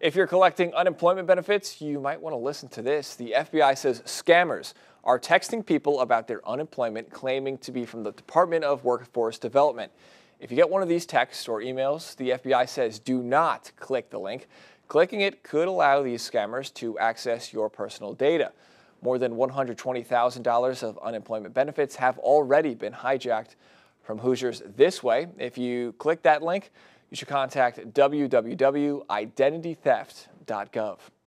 If you're collecting unemployment benefits, you might want to listen to this. The FBI says scammers are texting people about their unemployment claiming to be from the Department of Workforce Development. If you get one of these texts or emails, the FBI says do not click the link. Clicking it could allow these scammers to access your personal data. More than $120,000 of unemployment benefits have already been hijacked from Hoosiers this way. If you click that link, you should contact www.identitytheft.gov.